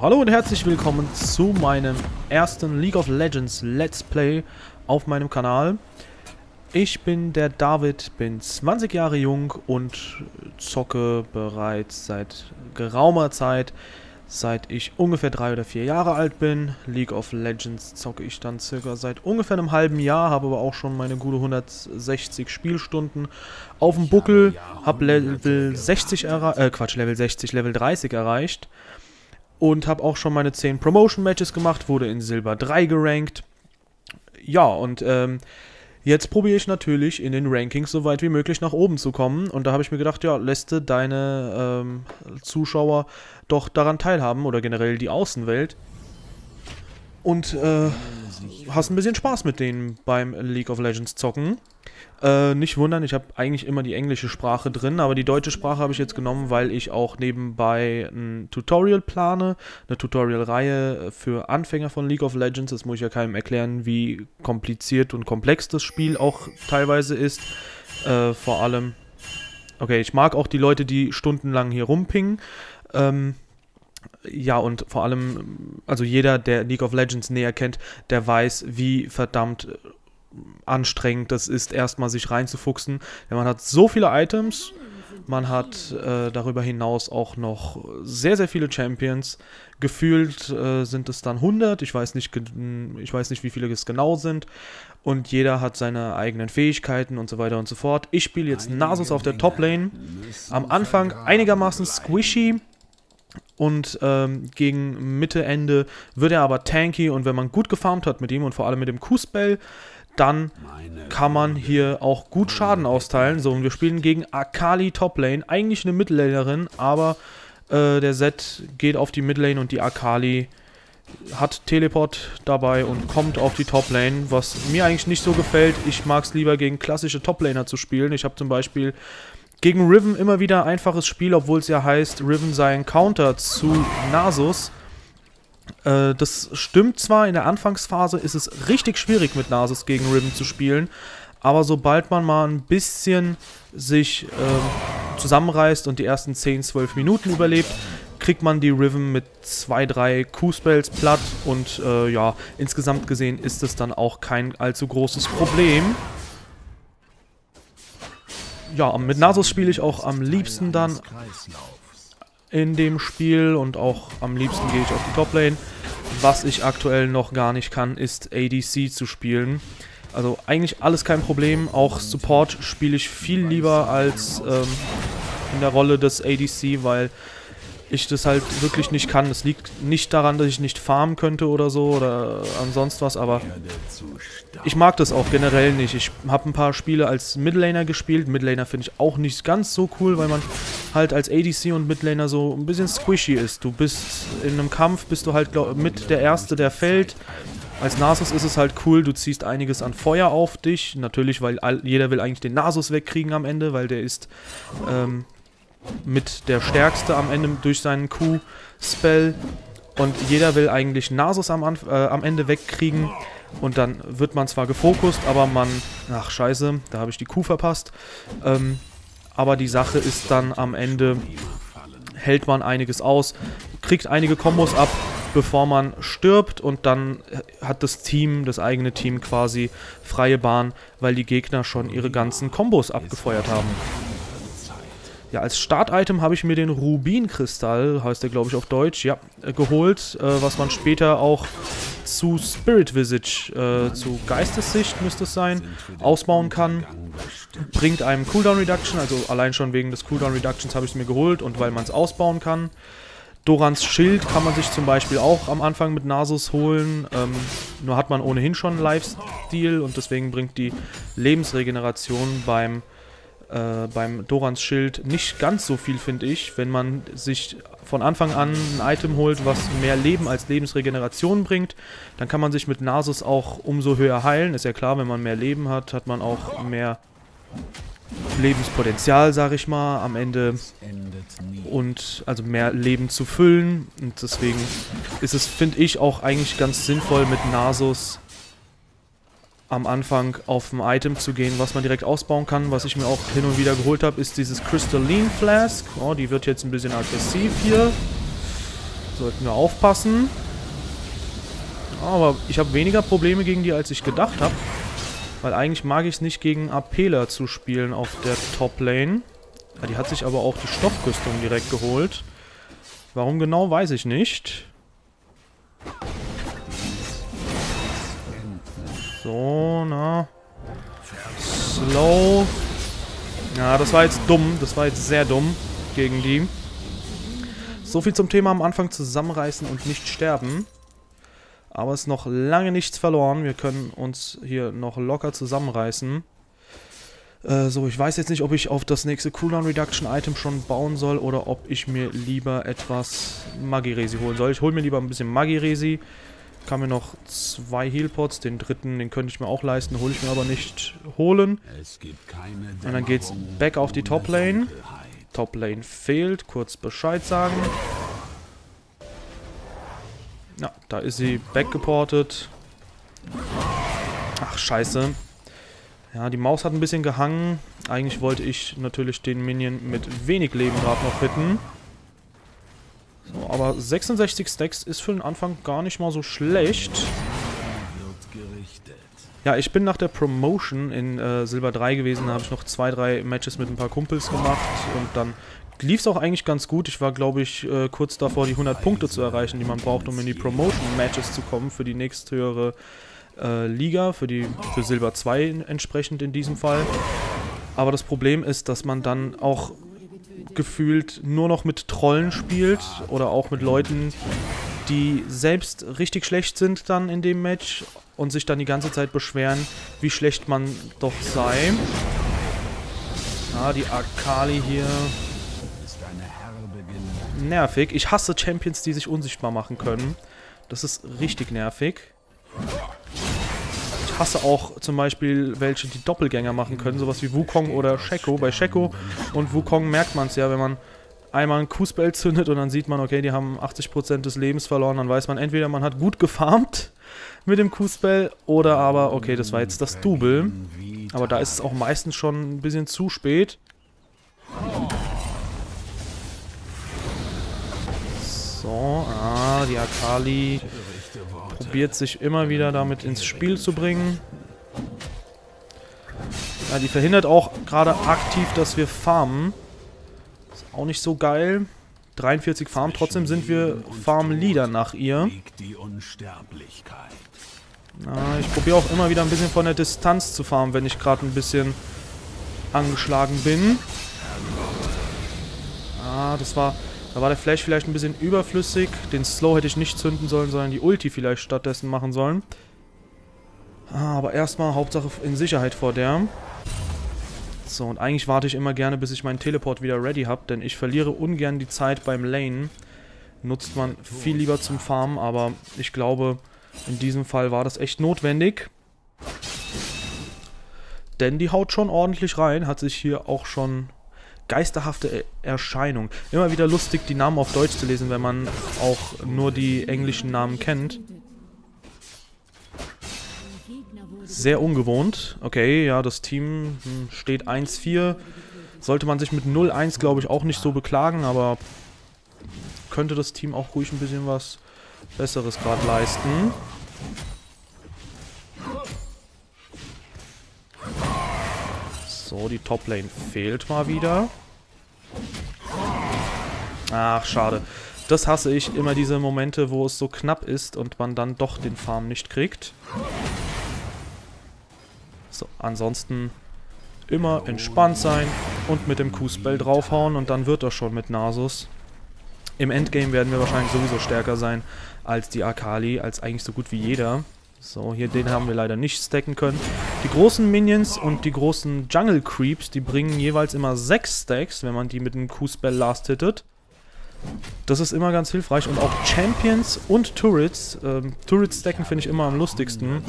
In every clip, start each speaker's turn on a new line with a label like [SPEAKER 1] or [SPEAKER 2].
[SPEAKER 1] Hallo und herzlich willkommen zu meinem ersten League of Legends Let's Play auf meinem Kanal. Ich bin der David, bin 20 Jahre jung und zocke bereits seit geraumer Zeit, seit ich ungefähr drei oder vier Jahre alt bin. League of Legends zocke ich dann circa seit ungefähr einem halben Jahr, habe aber auch schon meine gute 160 Spielstunden auf dem Buckel, habe Level 60 erreicht, äh Quatsch, Level 60, Level 30 erreicht und habe auch schon meine 10 Promotion-Matches gemacht, wurde in Silber 3 gerankt. Ja, und ähm, jetzt probiere ich natürlich in den Rankings so weit wie möglich nach oben zu kommen. Und da habe ich mir gedacht, ja, lässt deine ähm, Zuschauer doch daran teilhaben oder generell die Außenwelt. Und äh, hast ein bisschen Spaß mit denen beim League of Legends zocken. Äh, nicht wundern, ich habe eigentlich immer die englische Sprache drin, aber die deutsche Sprache habe ich jetzt genommen, weil ich auch nebenbei ein Tutorial plane, eine Tutorial-Reihe für Anfänger von League of Legends. Das muss ich ja keinem erklären, wie kompliziert und komplex das Spiel auch teilweise ist. Äh, vor allem, okay, ich mag auch die Leute, die stundenlang hier rumpingen. Ähm, ja, und vor allem, also jeder, der League of Legends näher kennt, der weiß, wie verdammt anstrengend das ist, erstmal sich reinzufuchsen. Denn man hat so viele Items, man hat äh, darüber hinaus auch noch sehr, sehr viele Champions. Gefühlt äh, sind es dann 100, ich weiß, nicht, ich weiß nicht, wie viele es genau sind. Und jeder hat seine eigenen Fähigkeiten und so weiter und so fort. Ich spiele jetzt Nasus auf der Top-Lane. Am Anfang einigermaßen squishy, und ähm, gegen Mitte, Ende wird er aber tanky und wenn man gut gefarmt hat mit ihm und vor allem mit dem Q-Spell, dann kann man hier auch gut Schaden austeilen. So, und wir spielen gegen Akali Toplane. Eigentlich eine Midlanerin, aber äh, der Set geht auf die Midlane und die Akali hat Teleport dabei und kommt auf die Toplane, was mir eigentlich nicht so gefällt. Ich mag es lieber gegen klassische Toplaner zu spielen. Ich habe zum Beispiel gegen Riven immer wieder einfaches Spiel, obwohl es ja heißt, Riven sei ein Counter zu Nasus. Äh, das stimmt zwar, in der Anfangsphase ist es richtig schwierig mit Nasus gegen Riven zu spielen, aber sobald man mal ein bisschen sich äh, zusammenreißt und die ersten 10, 12 Minuten überlebt, kriegt man die Riven mit 2, 3 Q-Spells platt und äh, ja, insgesamt gesehen ist es dann auch kein allzu großes Problem. Ja, mit Nasus spiele ich auch am liebsten dann in dem Spiel und auch am liebsten gehe ich auf die Toplane. Was ich aktuell noch gar nicht kann, ist ADC zu spielen. Also eigentlich alles kein Problem. Auch Support spiele ich viel lieber als ähm, in der Rolle des ADC, weil ich das halt wirklich nicht kann. Es liegt nicht daran, dass ich nicht farmen könnte oder so oder ansonsten was, aber ich mag das auch generell nicht. Ich habe ein paar Spiele als Midlaner gespielt. Midlaner finde ich auch nicht ganz so cool, weil man halt als ADC und Midlaner so ein bisschen squishy ist. Du bist in einem Kampf, bist du halt glaub, mit der Erste, der fällt. Als Nasus ist es halt cool, du ziehst einiges an Feuer auf dich. Natürlich, weil jeder will eigentlich den Nasus wegkriegen am Ende, weil der ist ähm, mit der Stärkste am Ende durch seinen Q-Spell. Und jeder will eigentlich Nasus am, äh, am Ende wegkriegen. Und dann wird man zwar gefokust, aber man... Ach, scheiße, da habe ich die Kuh verpasst. Ähm, aber die Sache ist dann am Ende... Hält man einiges aus, kriegt einige Kombos ab, bevor man stirbt und dann hat das Team, das eigene Team quasi freie Bahn, weil die Gegner schon ihre ganzen Kombos abgefeuert haben. Ja, als Start-Item habe ich mir den Rubin-Kristall, heißt der glaube ich auf Deutsch, ja, äh, geholt, äh, was man später auch zu Spirit Visage, äh, zu Geistessicht müsste es sein, ausbauen kann. Bringt einem Cooldown Reduction, also allein schon wegen des Cooldown Reductions habe ich es mir geholt und weil man es ausbauen kann. Dorans Schild kann man sich zum Beispiel auch am Anfang mit Nasus holen. Ähm, nur hat man ohnehin schon Lifesteal und deswegen bringt die Lebensregeneration beim äh, beim Dorans Schild nicht ganz so viel, finde ich. Wenn man sich von Anfang an ein Item holt, was mehr Leben als Lebensregeneration bringt, dann kann man sich mit Nasus auch umso höher heilen. Ist ja klar, wenn man mehr Leben hat, hat man auch mehr Lebenspotenzial, sag ich mal, am Ende und also mehr Leben zu füllen und deswegen ist es, finde ich, auch eigentlich ganz sinnvoll mit Nasus am Anfang auf ein Item zu gehen, was man direkt ausbauen kann. Was ich mir auch hin und wieder geholt habe, ist dieses Crystalline Flask. Oh, die wird jetzt ein bisschen aggressiv hier. Sollten wir aufpassen. Aber ich habe weniger Probleme gegen die, als ich gedacht habe. Weil eigentlich mag ich es nicht, gegen Apela zu spielen auf der Top-Lane. Ja, die hat sich aber auch die Stoffrüstung direkt geholt. Warum genau, weiß ich nicht. So, na. Slow. Ja, das war jetzt dumm. Das war jetzt sehr dumm gegen die. So viel zum Thema am Anfang zusammenreißen und nicht sterben. Aber es ist noch lange nichts verloren. Wir können uns hier noch locker zusammenreißen. Äh, so, ich weiß jetzt nicht, ob ich auf das nächste Cooldown Reduction Item schon bauen soll oder ob ich mir lieber etwas Magiresi holen soll. Ich hole mir lieber ein bisschen Magiresi. Kann mir noch zwei Healpots, den dritten, den könnte ich mir auch leisten, hole ich mir aber nicht holen. Und dann geht's back auf die Top Lane. Top Lane fehlt, kurz Bescheid sagen. Ja, da ist sie backgeportet. Ach, scheiße. Ja, die Maus hat ein bisschen gehangen. Eigentlich wollte ich natürlich den Minion mit wenig Leben gerade noch hitten. So, aber 66 Stacks ist für den Anfang gar nicht mal so schlecht. Ja, ich bin nach der Promotion in äh, Silber 3 gewesen. Da habe ich noch zwei, drei Matches mit ein paar Kumpels gemacht. Und dann lief es auch eigentlich ganz gut. Ich war, glaube ich, äh, kurz davor, die 100 Punkte zu erreichen, die man braucht, um in die Promotion-Matches zu kommen für die nächsthöhere äh, Liga, für, die, für Silber 2 entsprechend in diesem Fall. Aber das Problem ist, dass man dann auch gefühlt nur noch mit Trollen spielt oder auch mit Leuten, die selbst richtig schlecht sind dann in dem Match und sich dann die ganze Zeit beschweren, wie schlecht man doch sei. Ah, die Akali hier nervig. Ich hasse Champions, die sich unsichtbar machen können. Das ist richtig nervig. Ich hasse auch zum Beispiel welche, die Doppelgänger machen können, sowas wie Wukong oder Sheko. Bei Sheko und Wukong merkt man es ja, wenn man einmal einen Q-Spell zündet und dann sieht man, okay, die haben 80% des Lebens verloren, dann weiß man entweder, man hat gut gefarmt mit dem Q-Spell oder aber, okay, das war jetzt das Double. Aber da ist es auch meistens schon ein bisschen zu spät. So, ah, die Akali probiert sich immer wieder damit ins Spiel zu bringen. Ja, die verhindert auch gerade aktiv, dass wir farmen. Ist auch nicht so geil. 43 Farm, trotzdem sind wir Farm-Leader nach ihr. Na, ich probiere auch immer wieder ein bisschen von der Distanz zu farmen, wenn ich gerade ein bisschen angeschlagen bin. Ah, das war da war der Flash vielleicht ein bisschen überflüssig. Den Slow hätte ich nicht zünden sollen, sondern die Ulti vielleicht stattdessen machen sollen. Ah, aber erstmal Hauptsache in Sicherheit vor der. So, und eigentlich warte ich immer gerne, bis ich meinen Teleport wieder ready habe, denn ich verliere ungern die Zeit beim Lane. Nutzt man viel lieber zum Farmen, aber ich glaube, in diesem Fall war das echt notwendig. Denn die haut schon ordentlich rein, hat sich hier auch schon geisterhafte Erscheinung. Immer wieder lustig, die Namen auf Deutsch zu lesen, wenn man auch nur die englischen Namen kennt. Sehr ungewohnt. Okay, ja, das Team hm, steht 1-4. Sollte man sich mit 0-1, glaube ich, auch nicht so beklagen, aber könnte das Team auch ruhig ein bisschen was Besseres gerade leisten. So, die Toplane fehlt mal wieder. Ach, schade. Das hasse ich, immer diese Momente, wo es so knapp ist und man dann doch den Farm nicht kriegt. So, ansonsten immer entspannt sein und mit dem Q-Spell draufhauen und dann wird das schon mit Nasus. Im Endgame werden wir wahrscheinlich sowieso stärker sein als die Akali, als eigentlich so gut wie jeder. So, hier den haben wir leider nicht stacken können. Die großen Minions und die großen Jungle Creeps, die bringen jeweils immer 6 Stacks, wenn man die mit einem Q-Spell last hittet. Das ist immer ganz hilfreich. Und auch Champions und Turrets. Ähm, Turrets stacken finde ich immer am lustigsten.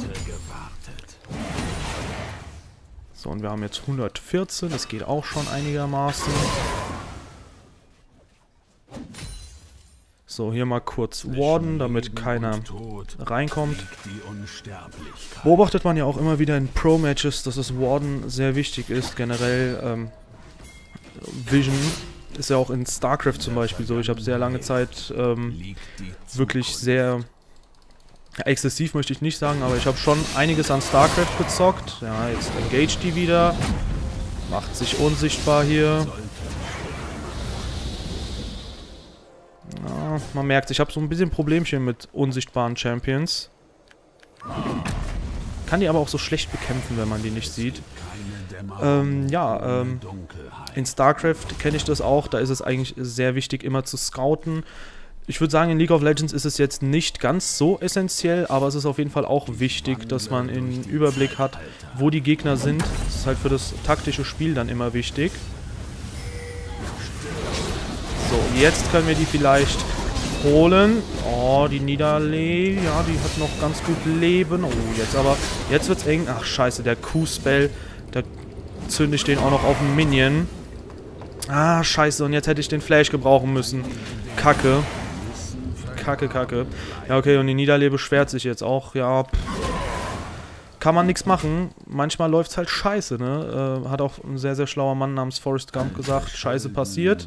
[SPEAKER 1] So, und wir haben jetzt 114. Das geht auch schon einigermaßen. So, hier mal kurz warden, damit keiner reinkommt. Beobachtet man ja auch immer wieder in Pro-Matches, dass das Warden sehr wichtig ist. Generell ähm, Vision Ist ja auch in StarCraft zum Beispiel so. Ich habe sehr lange Zeit ähm, wirklich sehr exzessiv möchte ich nicht sagen, aber ich habe schon einiges an StarCraft gezockt. Ja, jetzt engage die wieder. Macht sich unsichtbar hier. Ja, man merkt, ich habe so ein bisschen Problemchen mit unsichtbaren Champions. Kann die aber auch so schlecht bekämpfen, wenn man die nicht sieht. Ähm, ja, ähm, in StarCraft kenne ich das auch. Da ist es eigentlich sehr wichtig, immer zu scouten. Ich würde sagen, in League of Legends ist es jetzt nicht ganz so essentiell, aber es ist auf jeden Fall auch wichtig, dass man einen Überblick hat, wo die Gegner sind. Das ist halt für das taktische Spiel dann immer wichtig. So, jetzt können wir die vielleicht holen. Oh, die Niederlee, ja, die hat noch ganz gut Leben. Oh, jetzt aber, jetzt wird's eng. Ach, scheiße, der Q-Spell, da zünde ich den auch noch auf den Minion. Ah, scheiße, und jetzt hätte ich den Flash gebrauchen müssen. Kacke. Kacke, kacke. Ja, okay, und die Niederlee beschwert sich jetzt auch. Ja, pff. Kann man nichts machen. Manchmal läuft es halt scheiße, ne? Äh, hat auch ein sehr, sehr schlauer Mann namens Forrest Gump gesagt. Scheiße passiert.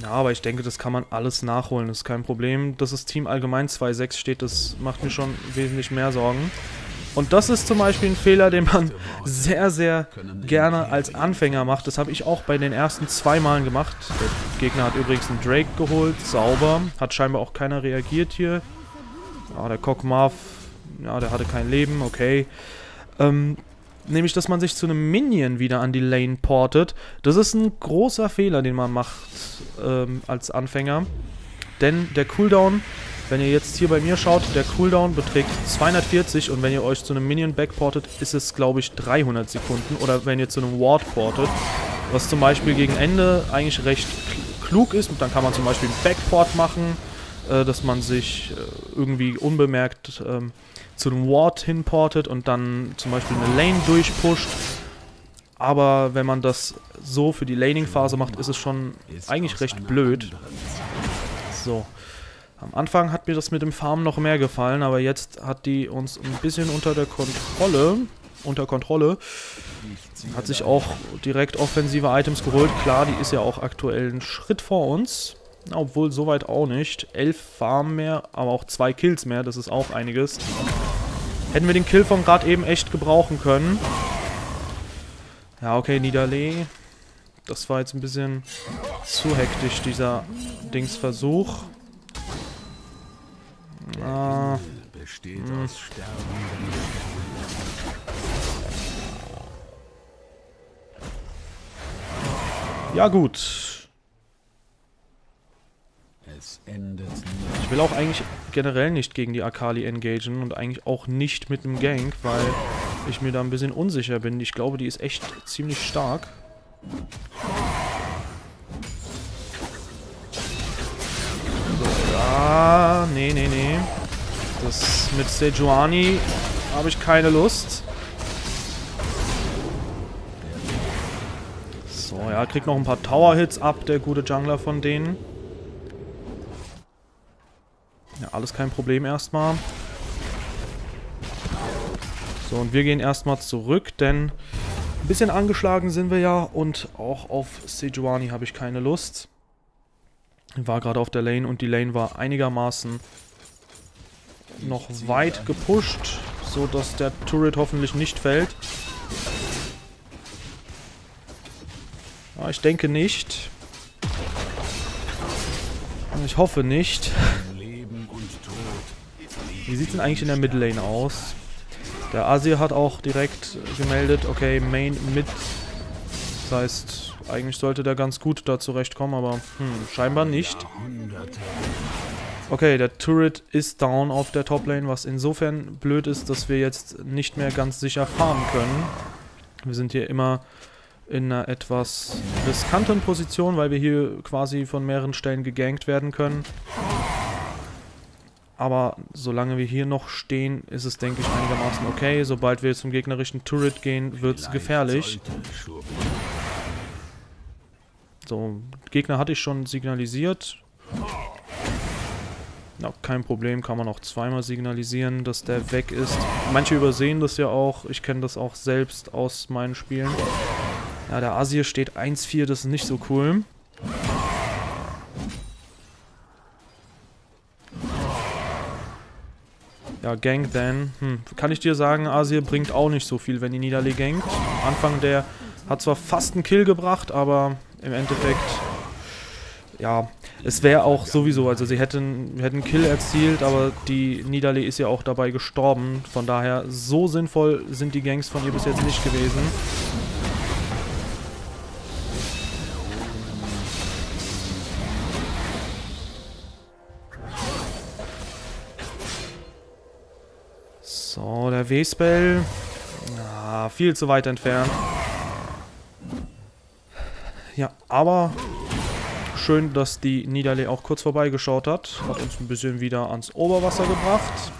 [SPEAKER 1] Ja, aber ich denke, das kann man alles nachholen. Das ist kein Problem. Dass das Team allgemein 2-6 steht, das macht mir schon wesentlich mehr Sorgen. Und das ist zum Beispiel ein Fehler, den man sehr, sehr gerne als Anfänger macht. Das habe ich auch bei den ersten zwei Malen gemacht. Der Gegner hat übrigens einen Drake geholt, sauber. Hat scheinbar auch keiner reagiert hier. Ja, der Cockmarv, ja, der hatte kein Leben, okay. Ähm, nämlich, dass man sich zu einem Minion wieder an die Lane portet. Das ist ein großer Fehler, den man macht ähm, als Anfänger. Denn der Cooldown wenn ihr jetzt hier bei mir schaut, der Cooldown beträgt 240 und wenn ihr euch zu einem Minion backportet, ist es, glaube ich, 300 Sekunden. Oder wenn ihr zu einem Ward portet, was zum Beispiel gegen Ende eigentlich recht klug ist. Und dann kann man zum Beispiel einen Backport machen, äh, dass man sich äh, irgendwie unbemerkt ähm, zu einem Ward hinportet und dann zum Beispiel eine Lane durchpusht. Aber wenn man das so für die Laning-Phase macht, ist es schon eigentlich recht blöd. So. Am Anfang hat mir das mit dem Farm noch mehr gefallen, aber jetzt hat die uns ein bisschen unter der Kontrolle, unter Kontrolle. Hat sich auch direkt offensive Items geholt. Klar, die ist ja auch aktuell einen Schritt vor uns. Obwohl, soweit auch nicht. Elf Farm mehr, aber auch zwei Kills mehr. Das ist auch einiges. Hätten wir den Kill von gerade eben echt gebrauchen können. Ja, okay, Niederlee. Das war jetzt ein bisschen zu hektisch, dieser Dingsversuch. Ah. hm. Ja gut. Ich will auch eigentlich generell nicht gegen die Akali engagen und eigentlich auch nicht mit einem Gank, weil ich mir da ein bisschen unsicher bin. Ich glaube, die ist echt ziemlich stark. Ah, nee, nee, nee. Das mit Sejuani habe ich keine Lust. So, ja, kriegt noch ein paar Tower-Hits ab, der gute Jungler von denen. Ja, alles kein Problem erstmal. So, und wir gehen erstmal zurück, denn ein bisschen angeschlagen sind wir ja und auch auf Sejuani habe ich keine Lust. War gerade auf der Lane und die Lane war einigermaßen noch weit gepusht, so dass der Turret hoffentlich nicht fällt. Ja, ich denke nicht. Ich hoffe nicht. Wie sieht es denn eigentlich in der Midlane aus? Der Asir hat auch direkt gemeldet, okay, Main Mid. Das heißt, eigentlich sollte der ganz gut da zurechtkommen, aber hm, scheinbar nicht. Okay, der Turret ist down auf der Toplane, was insofern blöd ist, dass wir jetzt nicht mehr ganz sicher fahren können. Wir sind hier immer in einer etwas riskanten Position, weil wir hier quasi von mehreren Stellen gegankt werden können. Aber solange wir hier noch stehen, ist es, denke ich, einigermaßen okay. Sobald wir zum gegnerischen Turret gehen, wird es gefährlich. So, Gegner hatte ich schon signalisiert. Ja, kein Problem, kann man auch zweimal signalisieren, dass der weg ist. Manche übersehen das ja auch, ich kenne das auch selbst aus meinen Spielen. Ja, der Asir steht 1-4, das ist nicht so cool. Ja, Gang then. Hm. Kann ich dir sagen, Asir bringt auch nicht so viel, wenn die Niederlee gankt. Am Anfang der hat zwar fast einen Kill gebracht, aber im Endeffekt, ja, es wäre auch sowieso, also sie hätten, hätten Kill erzielt, aber die Niederlee ist ja auch dabei gestorben. Von daher, so sinnvoll sind die Gangs von ihr bis jetzt nicht gewesen. So, der W-Spell. Ah, viel zu weit entfernt. Ja, aber schön, dass die Niederlee auch kurz vorbeigeschaut hat. Hat uns ein bisschen wieder ans Oberwasser gebracht.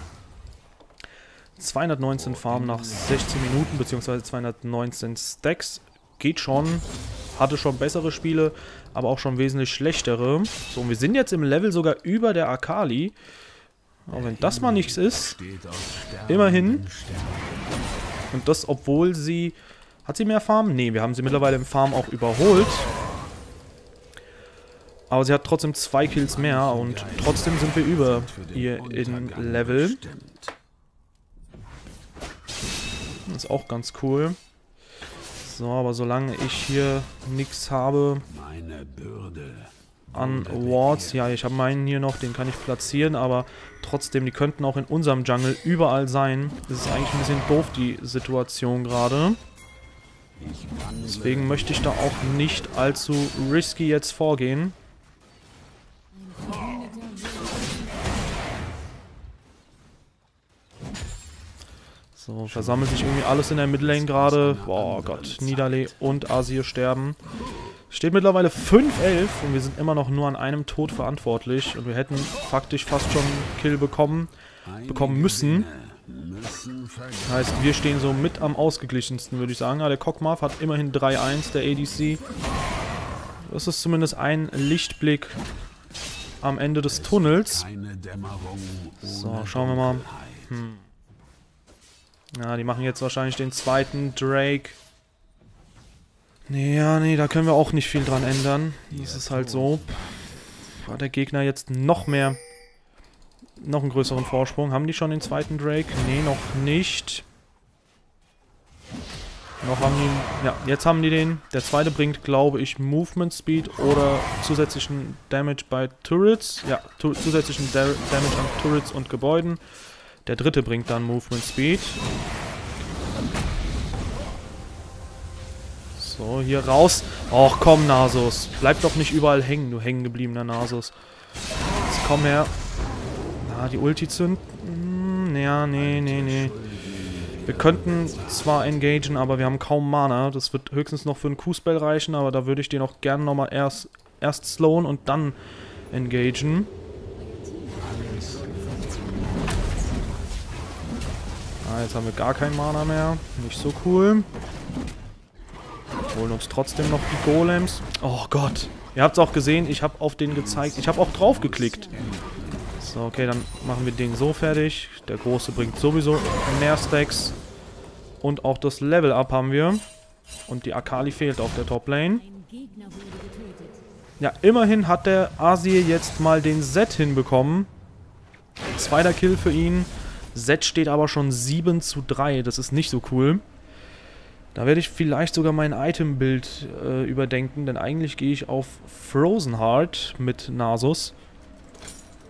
[SPEAKER 1] 219 Farben nach 16 Minuten, beziehungsweise 219 Stacks. Geht schon. Hatte schon bessere Spiele, aber auch schon wesentlich schlechtere. So, und wir sind jetzt im Level sogar über der Akali. Aber wenn das mal nichts ist, immerhin. Und das, obwohl sie... Hat sie mehr Farm? Ne, wir haben sie mittlerweile im Farm auch überholt. Aber sie hat trotzdem zwei Kills mehr und trotzdem sind wir über ihr in Level. Das ist auch ganz cool. So, aber solange ich hier nichts habe an Wards, ja, ich habe meinen hier noch, den kann ich platzieren, aber trotzdem, die könnten auch in unserem Jungle überall sein. Das ist eigentlich ein bisschen doof, die Situation gerade. Deswegen möchte ich da auch nicht allzu risky jetzt vorgehen. So, versammelt sich irgendwie alles in der Midlane gerade. Boah Gott, Niederlee und Asir sterben. Steht mittlerweile 5-11 und wir sind immer noch nur an einem Tod verantwortlich. Und wir hätten faktisch fast schon einen Kill bekommen, bekommen müssen. Heißt, wir stehen so mit am ausgeglichensten, würde ich sagen. Aber der Cockmarf hat immerhin 3-1, der ADC. Das ist zumindest ein Lichtblick am Ende des Tunnels. So, schauen wir mal. Hm. Ja, die machen jetzt wahrscheinlich den zweiten Drake. Nee, ja, nee, da können wir auch nicht viel dran ändern. Das ist halt so. Hat der Gegner jetzt noch mehr, noch einen größeren Vorsprung. Haben die schon den zweiten Drake? Nee, noch nicht. Noch haben die, ja, jetzt haben die den. Der zweite bringt, glaube ich, Movement Speed oder zusätzlichen Damage bei Turrets. Ja, zusätzlichen da Damage an Turrets und Gebäuden. Der dritte bringt dann Movement Speed. So, hier raus. Och, komm, Nasus. Bleib doch nicht überall hängen, du hängengebliebener Nasus. Jetzt komm her. Na, die Ulti zünden. Hm, ja, nee, nee, nee. Wir könnten zwar engagen, aber wir haben kaum Mana. Das wird höchstens noch für einen Q-Spell reichen, aber da würde ich den auch gerne nochmal erst, erst slowen und dann engagen. Ah, jetzt haben wir gar kein Mana mehr. Nicht so cool. Holen uns trotzdem noch die Golems. Oh Gott. Ihr habt es auch gesehen, ich habe auf den gezeigt. Ich habe auch drauf geklickt. So, okay, dann machen wir den so fertig. Der Große bringt sowieso mehr Stacks. Und auch das Level-Up haben wir. Und die Akali fehlt auf der Top-Lane. Ja, immerhin hat der Asir jetzt mal den Set hinbekommen. Zweiter Kill für ihn. Set steht aber schon 7 zu 3. Das ist nicht so cool. Da werde ich vielleicht sogar mein Item-Bild äh, überdenken, denn eigentlich gehe ich auf Frozen Heart mit Nasus.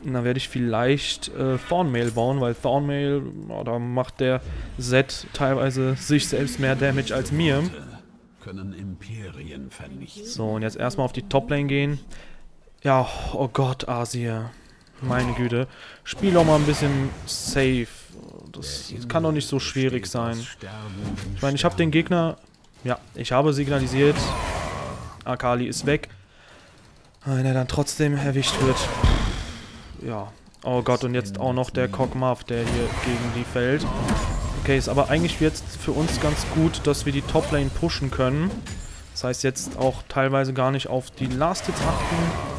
[SPEAKER 1] Und da werde ich vielleicht äh, Thornmail bauen, weil Thornmail, oh, da macht der Set teilweise sich selbst mehr Damage als mir. So, und jetzt erstmal auf die Toplane gehen. Ja, oh Gott, Asia. Meine Güte. Spiel doch mal ein bisschen safe. Das, das kann doch nicht so schwierig sein. Ich meine, ich habe den Gegner... Ja, ich habe signalisiert. Akali ist weg. Wenn er dann trotzdem erwischt wird. Ja. Oh Gott, und jetzt auch noch der Cockmuff, der hier gegen die fällt. Okay, ist aber eigentlich jetzt für uns ganz gut, dass wir die Toplane pushen können. Das heißt jetzt auch teilweise gar nicht auf die Last Hits achten,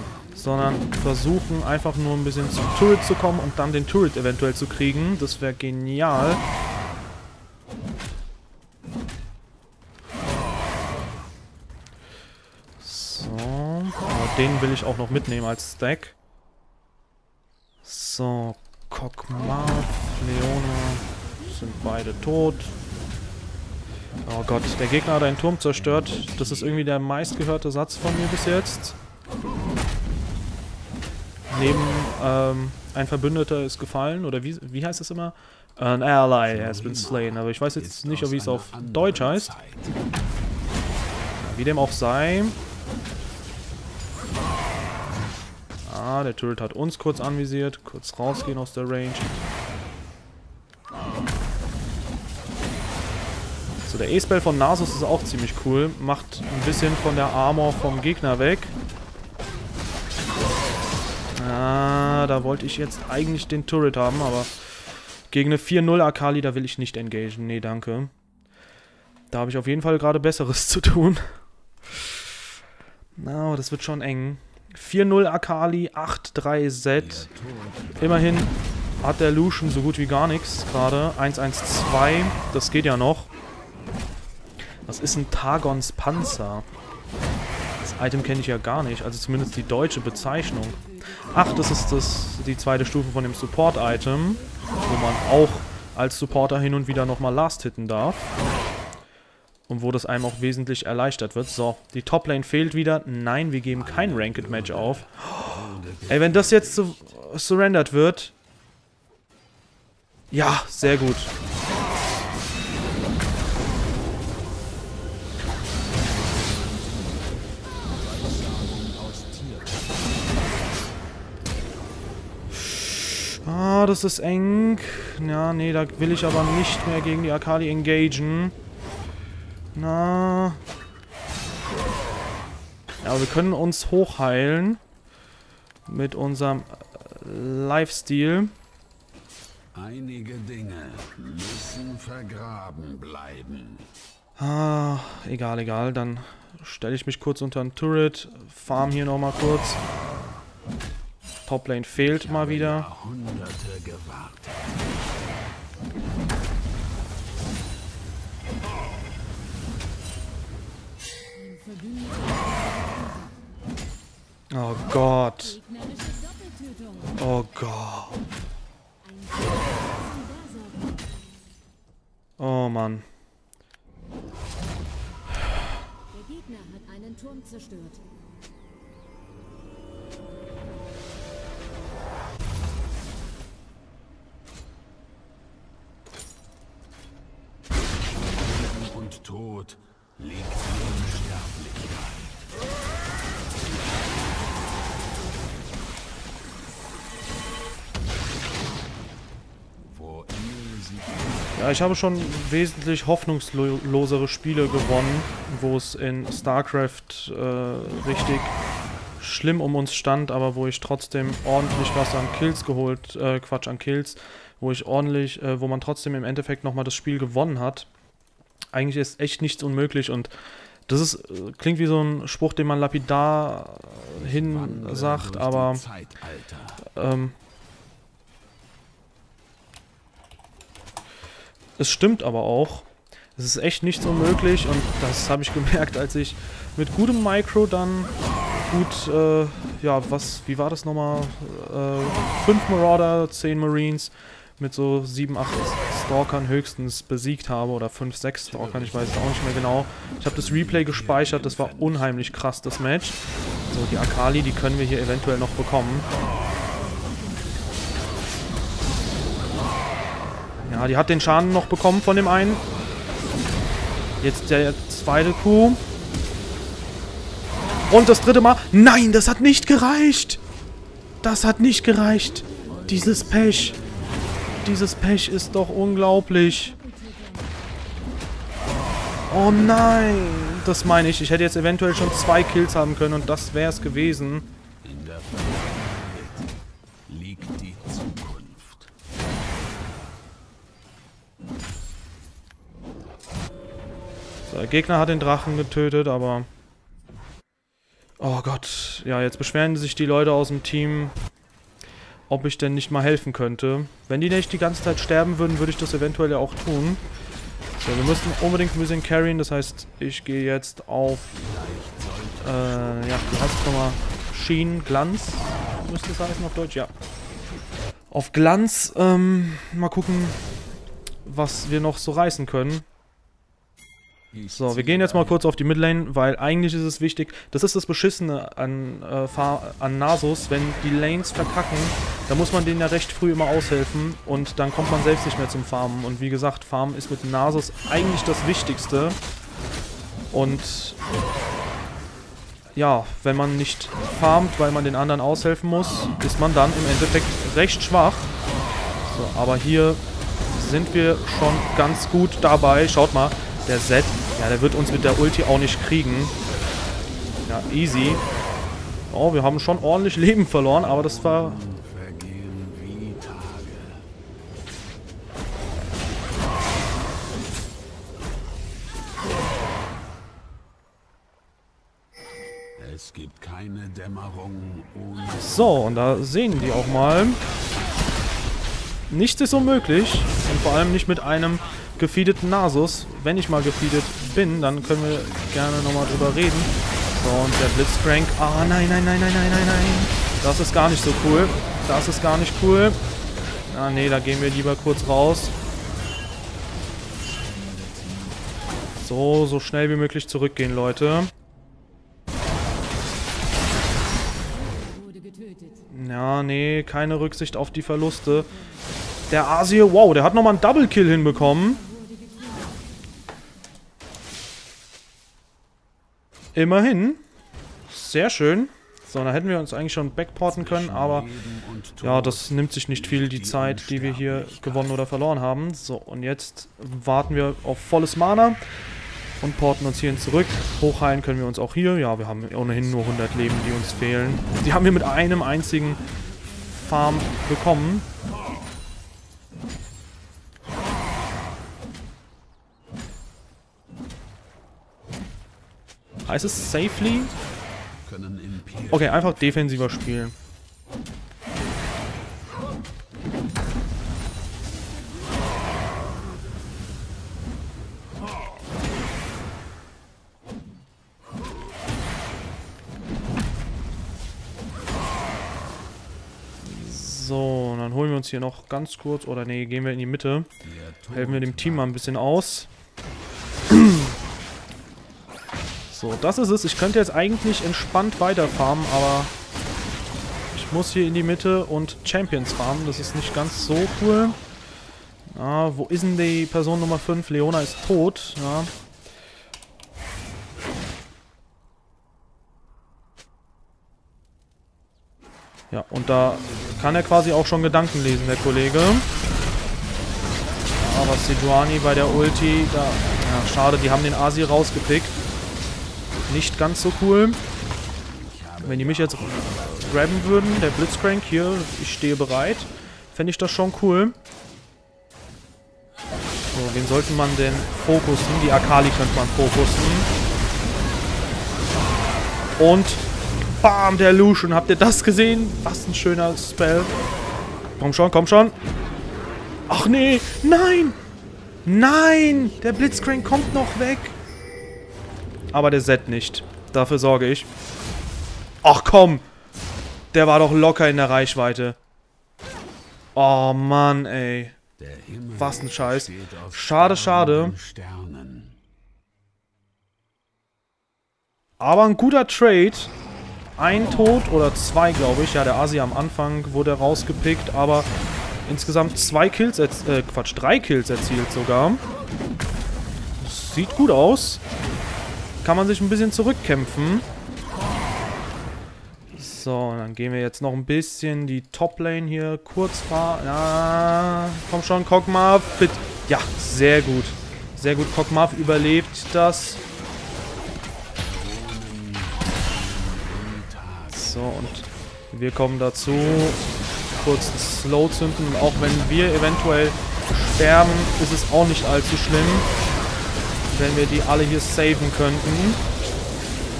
[SPEAKER 1] sondern versuchen einfach nur ein bisschen zum Turret zu kommen und dann den Turret eventuell zu kriegen. Das wäre genial. Den will ich auch noch mitnehmen als Stack. So, Kokmar, Leona sind beide tot. Oh Gott, der Gegner hat einen Turm zerstört. Das ist irgendwie der meistgehörte Satz von mir bis jetzt. Neben ähm, ein Verbündeter ist gefallen, oder wie, wie heißt es immer? An ally has been slain, aber ich weiß jetzt nicht, wie es auf Deutsch heißt. Wie dem auch sei. Ah, der Turret hat uns kurz anvisiert. Kurz rausgehen aus der Range. So, der E-Spell von Nasus ist auch ziemlich cool. Macht ein bisschen von der Armor vom Gegner weg. Ah, da wollte ich jetzt eigentlich den Turret haben, aber gegen eine 4-0 Akali, da will ich nicht engagen. Nee, danke. Da habe ich auf jeden Fall gerade Besseres zu tun. Na, no, das wird schon eng. 4-0 Akali, 8-3 Z. Immerhin hat der Lucian so gut wie gar nichts gerade. 1-1-2, das geht ja noch. Was ist ein Tagons Panzer? Das Item kenne ich ja gar nicht, also zumindest die deutsche Bezeichnung. Ach, das ist das, die zweite Stufe von dem Support-Item, wo man auch als Supporter hin und wieder nochmal Last hitten darf. Und wo das einem auch wesentlich erleichtert wird. So, die Toplane fehlt wieder. Nein, wir geben kein Ranked-Match auf. Ey, wenn das jetzt so surrendered wird... Ja, sehr gut. Ah, das ist eng. Ja, nee, da will ich aber nicht mehr gegen die Akali engagen. Na. Ja, wir können uns hochheilen. Mit unserem Lifestyle.
[SPEAKER 2] Einige Dinge müssen vergraben bleiben.
[SPEAKER 1] Ah, egal, egal. Dann stelle ich mich kurz unter ein Turret. Farm hier nochmal kurz. Toplane fehlt mal wieder. Oh Gott. Oh Gott. Oh Mann. Der Gegner hat einen Turm zerstört.
[SPEAKER 2] Tod liegt die Unsterblichkeit.
[SPEAKER 1] Ja, ich habe schon wesentlich hoffnungslosere Spiele gewonnen, wo es in StarCraft äh, richtig schlimm um uns stand, aber wo ich trotzdem ordentlich was an Kills geholt, äh, Quatsch, an Kills, wo ich ordentlich, äh, wo man trotzdem im Endeffekt nochmal das Spiel gewonnen hat eigentlich ist echt nichts unmöglich und das ist, äh, klingt wie so ein Spruch, den man lapidar hin sagt, aber ähm, es stimmt aber auch. Es ist echt nichts unmöglich und das habe ich gemerkt, als ich mit gutem Micro dann gut, äh, ja, was, wie war das nochmal? Äh, 5 Marauder, 10 Marines, mit so 7, 8 Stalkern höchstens besiegt habe. Oder 5, 6 Stalkern, ich weiß es auch nicht mehr genau. Ich habe das Replay gespeichert, das war unheimlich krass, das Match. So, die Akali, die können wir hier eventuell noch bekommen. Ja, die hat den Schaden noch bekommen von dem einen. Jetzt der zweite Kuh. Und das dritte Mal. Nein, das hat nicht gereicht. Das hat nicht gereicht. Dieses Pech. Dieses Pech ist doch unglaublich. Oh nein. Das meine ich. Ich hätte jetzt eventuell schon zwei Kills haben können und das wäre es gewesen. In der liegt die Zukunft. So, der Gegner hat den Drachen getötet, aber... Oh Gott. Ja, jetzt beschweren sich die Leute aus dem Team, ob ich denn nicht mal helfen könnte. Wenn die nicht die ganze Zeit sterben würden, würde ich das eventuell ja auch tun. So, wir müssen unbedingt ein carryen, das heißt, ich gehe jetzt auf... Äh, ja, du hast nochmal Sheen Glanz, müsste es heißen auf Deutsch, ja. Auf Glanz, ähm, mal gucken, was wir noch so reißen können. So, wir gehen jetzt mal kurz auf die Midlane, weil eigentlich ist es wichtig, das ist das Beschissene an, äh, an Nasus, wenn die Lanes verkacken, da muss man denen ja recht früh immer aushelfen und dann kommt man selbst nicht mehr zum Farmen. Und wie gesagt, Farmen ist mit Nasus eigentlich das Wichtigste. Und ja, wenn man nicht farmt, weil man den anderen aushelfen muss, ist man dann im Endeffekt recht schwach. So, aber hier sind wir schon ganz gut dabei. Schaut mal, der Set, ja, der wird uns mit der Ulti auch nicht kriegen. Ja, easy. Oh, wir haben schon ordentlich Leben verloren, aber das war...
[SPEAKER 2] Es gibt keine Dämmerung ohne...
[SPEAKER 1] So, und da sehen die auch mal. Nichts ist unmöglich. Und vor allem nicht mit einem gefeedeten Nasus. Wenn ich mal gefeedet bin, dann können wir gerne nochmal drüber reden. So, und der Blitzcrank. Ah, nein, nein, nein, nein, nein, nein, nein. Das ist gar nicht so cool. Das ist gar nicht cool. Ah, nee, da gehen wir lieber kurz raus. So, so schnell wie möglich zurückgehen, Leute. Ja, nee, keine Rücksicht auf die Verluste. Der Asie, wow, der hat nochmal einen Double Kill hinbekommen. Immerhin. Sehr schön. So, da hätten wir uns eigentlich schon backporten können, aber ja, das nimmt sich nicht viel, die Zeit, die wir hier gewonnen oder verloren haben. So, und jetzt warten wir auf volles Mana und porten uns hierhin zurück. Hochheilen können wir uns auch hier. Ja, wir haben ohnehin nur 100 Leben, die uns fehlen. Die haben wir mit einem einzigen Farm bekommen. Heißt es safely? Okay, einfach defensiver spielen. So, dann holen wir uns hier noch ganz kurz, oder nee, gehen wir in die Mitte. Helfen wir dem Team mal ein bisschen aus. So, das ist es. Ich könnte jetzt eigentlich entspannt weiterfarmen, aber ich muss hier in die Mitte und Champions farmen. Das ist nicht ganz so cool. Ah, wo ist denn die Person Nummer 5? Leona ist tot. Ja. Ja, und da kann er quasi auch schon Gedanken lesen, der Kollege. Aber Sejuani bei der Ulti, da... Ja, schade, die haben den Asi rausgepickt nicht ganz so cool. Wenn die mich jetzt grabben würden, der Blitzcrank hier, ich stehe bereit, fände ich das schon cool. So, wen sollte man denn fokussen? Die Akali könnte man fokussen. Und bam, der Lucian. Habt ihr das gesehen? Was ein schöner Spell. Komm schon, komm schon. Ach nee, nein! Nein! Der Blitzcrank kommt noch weg aber der Set nicht. Dafür sorge ich. Ach komm! Der war doch locker in der Reichweite. Oh Mann, ey. Was ein Scheiß. Schade, schade. Aber ein guter Trade. Ein Tod oder zwei, glaube ich. Ja, der Asi am Anfang wurde rausgepickt, aber insgesamt zwei Kills, äh, Quatsch, drei Kills erzielt sogar. sieht gut aus kann man sich ein bisschen zurückkämpfen. So, dann gehen wir jetzt noch ein bisschen die Top-Lane hier kurz fahren. Ja, komm schon, Kog'Maw. Ja, sehr gut. Sehr gut, Kog'Maw überlebt das. So, und wir kommen dazu. Kurz Slow zünden. Auch wenn wir eventuell sterben, ist es auch nicht allzu schlimm wenn wir die alle hier saven könnten.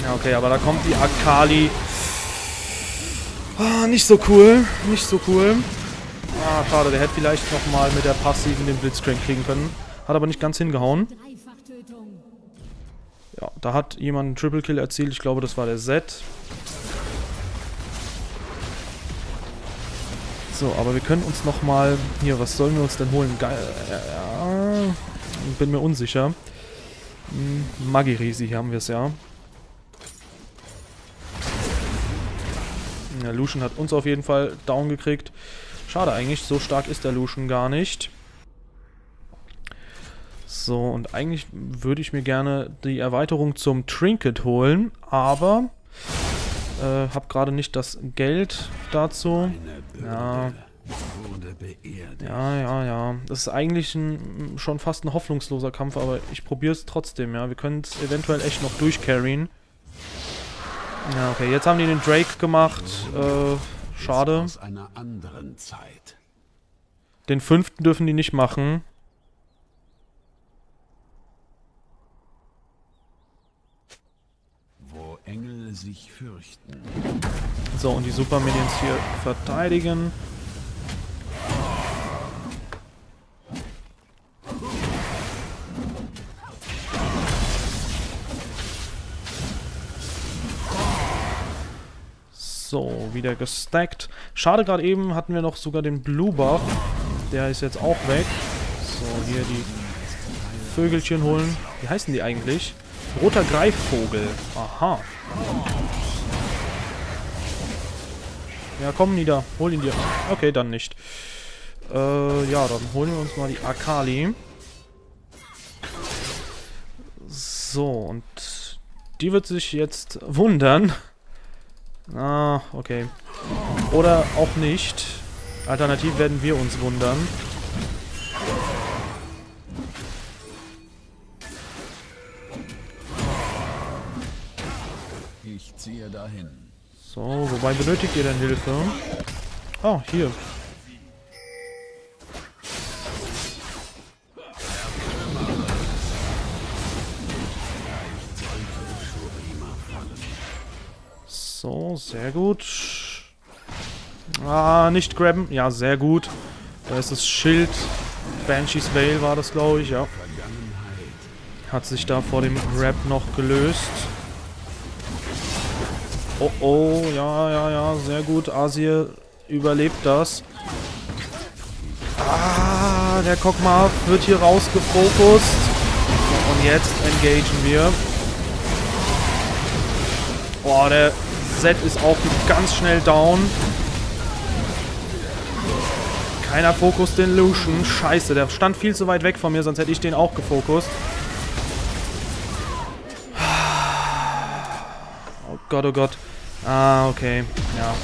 [SPEAKER 1] Ja, okay, aber da kommt die Akali. Ah, nicht so cool. Nicht so cool. Ah, schade. Der hätte vielleicht nochmal mit der Passiven den Blitzcrank kriegen können. Hat aber nicht ganz hingehauen. Ja, da hat jemand einen Triple Kill erzielt. Ich glaube, das war der Z. So, aber wir können uns nochmal... Hier, was sollen wir uns denn holen? Geil. Ja, bin mir unsicher. Hm, Magirisi, hier haben wir es ja. Ja, Lucian hat uns auf jeden Fall down gekriegt. Schade eigentlich, so stark ist der Lucian gar nicht. So, und eigentlich würde ich mir gerne die Erweiterung zum Trinket holen, aber äh, habe gerade nicht das Geld dazu. Ja. Ja, ja, ja. Das ist eigentlich ein, schon fast ein hoffnungsloser Kampf, aber ich probiere es trotzdem, ja. Wir können es eventuell echt noch durchcarryen. Ja, okay, jetzt haben die den Drake gemacht. Äh, schade. Den fünften dürfen die nicht machen.
[SPEAKER 2] Wo Engel sich fürchten.
[SPEAKER 1] So, und die Super Minions hier verteidigen. Wieder gestackt. Schade, gerade eben hatten wir noch sogar den Blue Buff. Der ist jetzt auch weg. So, hier die Vögelchen holen. Wie heißen die eigentlich? Roter Greifvogel. Aha. Ja, komm, nieder. Hol ihn dir. Okay, dann nicht. Äh, ja, dann holen wir uns mal die Akali. So, und die wird sich jetzt wundern, Ah, okay. Oder auch nicht. Alternativ werden wir uns wundern.
[SPEAKER 2] Ich ziehe dahin.
[SPEAKER 1] So, wobei benötigt ihr denn Hilfe? Oh, hier. So, sehr gut. Ah, nicht grabben. Ja, sehr gut. Da ist das Schild. Banshees Veil war das, glaube ich, ja. Hat sich da vor dem Grab noch gelöst. Oh, oh, ja, ja, ja, sehr gut. Asie überlebt das. Ah, der Kokma wird hier rausgefokust. Und jetzt engagen wir. Boah, der Z ist auch ganz schnell down. Keiner Fokus den Lucian. Scheiße, der stand viel zu weit weg von mir, sonst hätte ich den auch gefokust. Oh Gott, oh Gott. Ah, okay. Ja.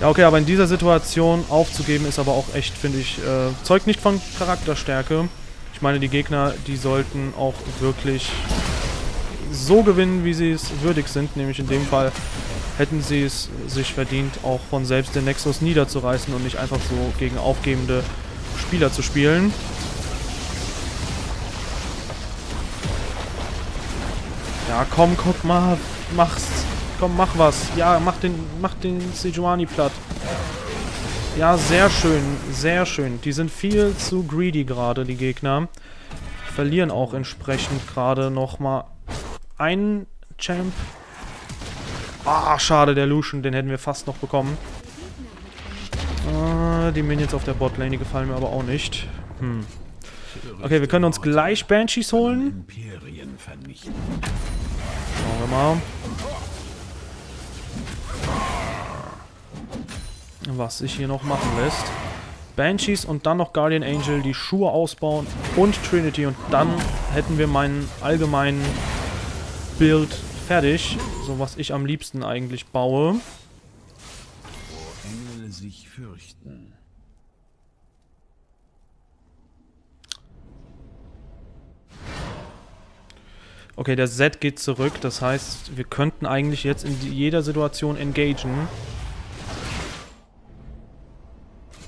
[SPEAKER 1] Ja, okay, aber in dieser Situation aufzugeben ist aber auch echt, finde ich, äh, zeugt nicht von Charakterstärke. Ich meine, die Gegner, die sollten auch wirklich so gewinnen, wie sie es würdig sind, nämlich in dem Fall hätten sie es sich verdient, auch von selbst den Nexus niederzureißen und nicht einfach so gegen aufgebende Spieler zu spielen. Ja, komm, guck mal, mach's. Komm, mach was. Ja, mach den, mach den Sejuani platt. Ja, sehr schön, sehr schön. Die sind viel zu greedy gerade, die Gegner. Verlieren auch entsprechend gerade nochmal einen Champ Ah, schade, der Lucian, den hätten wir fast noch bekommen. Ah, die Minions auf der Botlane, die gefallen mir aber auch nicht. Hm. Okay, wir können uns gleich Banshees holen. Schauen wir mal. Was sich hier noch machen lässt. Banshees und dann noch Guardian Angel, die Schuhe ausbauen und Trinity und dann hätten wir meinen allgemeinen Build fertig. So was ich am liebsten eigentlich baue.
[SPEAKER 2] Wo Engel sich fürchten.
[SPEAKER 1] Okay, der Z geht zurück. Das heißt, wir könnten eigentlich jetzt in jeder Situation engagen.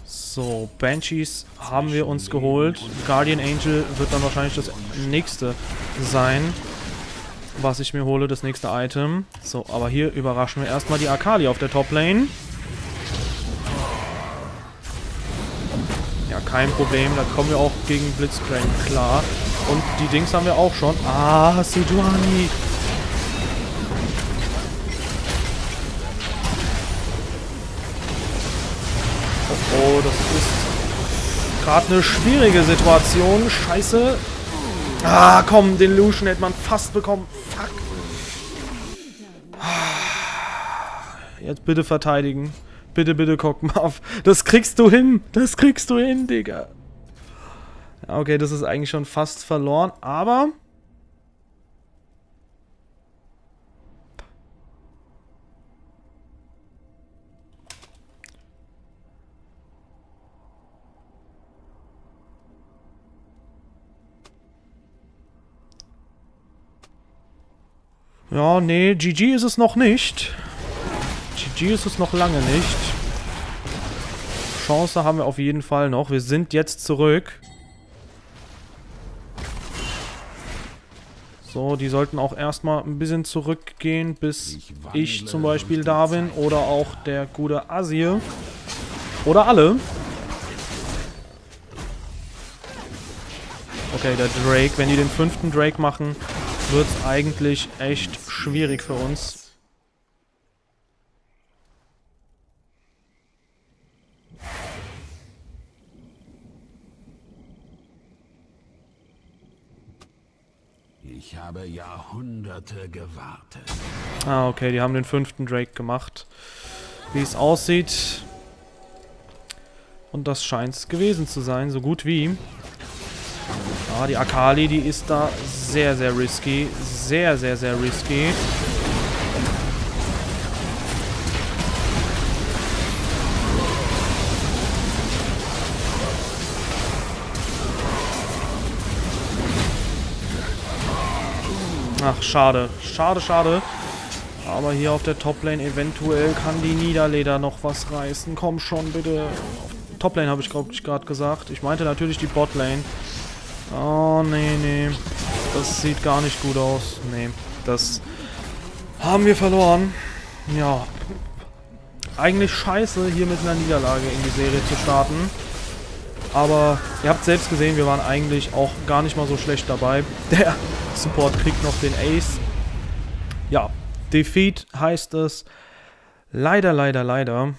[SPEAKER 1] So, Banshees haben wir uns geholt. Guardian Angel wird dann wahrscheinlich das nächste sein was ich mir hole, das nächste Item. So, aber hier überraschen wir erstmal die Akali auf der Top-Lane. Ja, kein Problem, da kommen wir auch gegen Blitzcrank klar. Und die Dings haben wir auch schon. Ah, Sejuani. Oh, das ist gerade eine schwierige Situation. Scheiße. Ah, komm, den Lucian hätte man fast bekommen. Jetzt bitte verteidigen. Bitte, bitte, Cockmuff. Das kriegst du hin. Das kriegst du hin, Digga. Okay, das ist eigentlich schon fast verloren, aber... Ja, nee, GG ist es noch nicht. GG ist es noch lange nicht. Chance haben wir auf jeden Fall noch. Wir sind jetzt zurück. So, die sollten auch erstmal ein bisschen zurückgehen, bis ich, ich zum Beispiel da bin. Oder auch der gute Asir. Oder alle. Okay, der Drake. Wenn die den fünften Drake machen, wird es eigentlich echt schwierig für uns.
[SPEAKER 2] Ich habe Jahrhunderte gewartet.
[SPEAKER 1] Ah, okay, die haben den fünften Drake gemacht. Wie es aussieht. Und das scheint es gewesen zu sein, so gut wie. Ah, die Akali, die ist da sehr, sehr risky. Sehr, sehr, sehr risky. Ach, schade. Schade, schade. Aber hier auf der Toplane eventuell kann die Niederleder noch was reißen. Komm schon, bitte. Toplane habe ich, glaube ich, gerade gesagt. Ich meinte natürlich die Botlane. Oh, nee, nee. Das sieht gar nicht gut aus. Nee, das haben wir verloren. Ja. Eigentlich scheiße, hier mit einer Niederlage in die Serie zu starten. Aber ihr habt selbst gesehen, wir waren eigentlich auch gar nicht mal so schlecht dabei. Der Support kriegt noch den Ace. Ja, Defeat heißt es. Leider, leider, leider.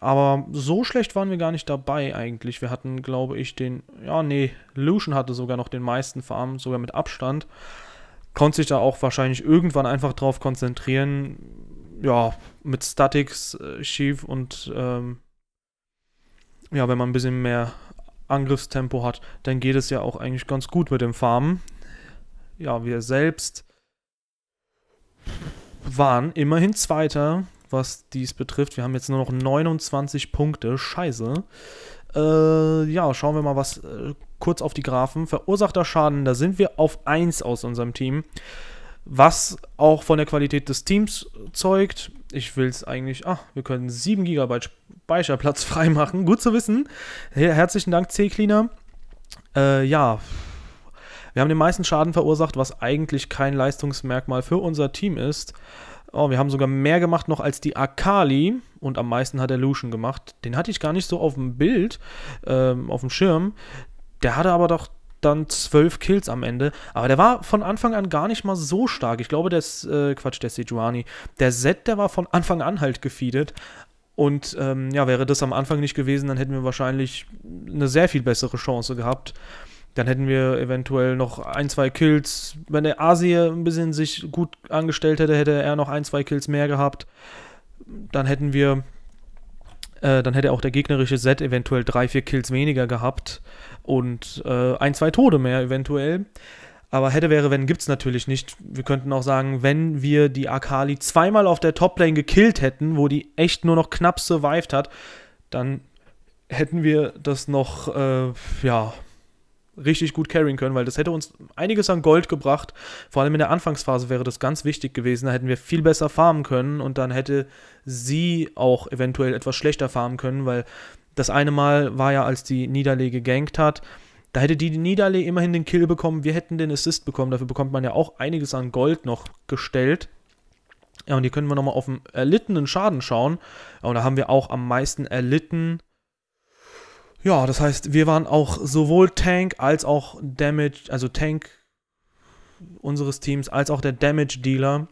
[SPEAKER 1] Aber so schlecht waren wir gar nicht dabei eigentlich. Wir hatten, glaube ich, den... Ja, nee, Lucian hatte sogar noch den meisten Farm, sogar mit Abstand. Konnte sich da auch wahrscheinlich irgendwann einfach drauf konzentrieren. Ja, mit Statics äh, schief und... Ähm, ja, wenn man ein bisschen mehr Angriffstempo hat, dann geht es ja auch eigentlich ganz gut mit dem Farmen. Ja, wir selbst waren immerhin Zweiter, was dies betrifft. Wir haben jetzt nur noch 29 Punkte. Scheiße. Äh, ja, schauen wir mal was äh, kurz auf die Graphen. Verursachter Schaden, da sind wir auf 1 aus unserem Team. Was auch von der Qualität des Teams zeugt. Ich will es eigentlich. Ah, wir können 7 GB Speicherplatz freimachen. Gut zu wissen. Herzlichen Dank, C-Cleaner. Äh, ja. Wir haben den meisten Schaden verursacht, was eigentlich kein Leistungsmerkmal für unser Team ist. Oh, wir haben sogar mehr gemacht noch als die Akali und am meisten hat der Lucian gemacht. Den hatte ich gar nicht so auf dem Bild, ähm, auf dem Schirm. Der hatte aber doch dann zwölf Kills am Ende. Aber der war von Anfang an gar nicht mal so stark. Ich glaube, der ist, äh, Quatsch, der Sejuani. Der Set, der war von Anfang an halt gefeedet. Und ähm, ja, wäre das am Anfang nicht gewesen, dann hätten wir wahrscheinlich eine sehr viel bessere Chance gehabt. Dann hätten wir eventuell noch ein, zwei Kills. Wenn der Asie ein bisschen sich gut angestellt hätte, hätte er noch ein, zwei Kills mehr gehabt. Dann hätten wir, äh, dann hätte auch der gegnerische Set eventuell drei, vier Kills weniger gehabt und äh, ein, zwei Tode mehr eventuell. Aber hätte, wäre, wenn, gibt es natürlich nicht. Wir könnten auch sagen, wenn wir die Akali zweimal auf der Toplane gekillt hätten, wo die echt nur noch knapp survived hat, dann hätten wir das noch, äh, ja, richtig gut carryen können, weil das hätte uns einiges an Gold gebracht. Vor allem in der Anfangsphase wäre das ganz wichtig gewesen. Da hätten wir viel besser farmen können und dann hätte sie auch eventuell etwas schlechter farmen können, weil das eine Mal war ja, als die Niederlege gegankt hat, da hätte die Niederlege immerhin den Kill bekommen, wir hätten den Assist bekommen. Dafür bekommt man ja auch einiges an Gold noch gestellt. Ja, und hier können wir nochmal auf den erlittenen Schaden schauen. Und da haben wir auch am meisten erlitten. Ja, das heißt, wir waren auch sowohl Tank als auch Damage, also Tank unseres Teams, als auch der Damage Dealer.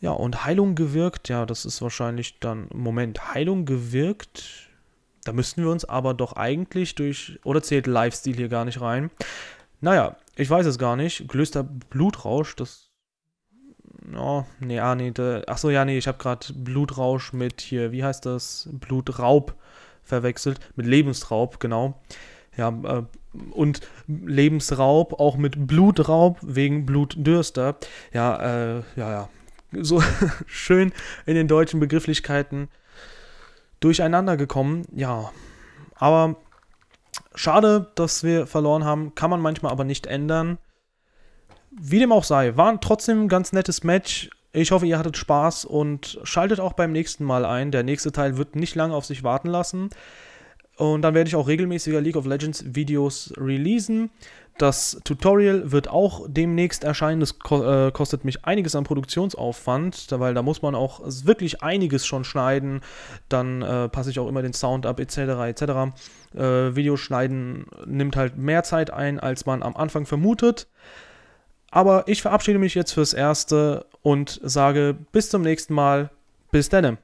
[SPEAKER 1] Ja, und Heilung gewirkt, ja, das ist wahrscheinlich dann, Moment, Heilung gewirkt Da müssten wir uns aber doch eigentlich durch. Oder zählt Lifestyle hier gar nicht rein? Naja, ich weiß es gar nicht. Gelöster Blutrausch, das. Oh, nee, ah, nee. Da, achso, ja, nee, ich habe gerade Blutrausch mit hier, wie heißt das? Blutraub verwechselt. Mit Lebensraub, genau. Ja, äh, und Lebensraub auch mit Blutraub wegen Blutdürster. Ja, äh, ja, ja. So schön in den deutschen Begrifflichkeiten durcheinander gekommen. Ja, aber schade, dass wir verloren haben. Kann man manchmal aber nicht ändern. Wie dem auch sei, war trotzdem ein ganz nettes Match. Ich hoffe, ihr hattet Spaß und schaltet auch beim nächsten Mal ein. Der nächste Teil wird nicht lange auf sich warten lassen. Und dann werde ich auch regelmäßiger League of Legends Videos releasen. Das Tutorial wird auch demnächst erscheinen. Das äh, kostet mich einiges an Produktionsaufwand, weil da muss man auch wirklich einiges schon schneiden. Dann äh, passe ich auch immer den Sound ab, etc. etc. Äh, Videoschneiden nimmt halt mehr Zeit ein, als man am Anfang vermutet. Aber ich verabschiede mich jetzt fürs Erste und sage bis zum nächsten Mal. Bis dann.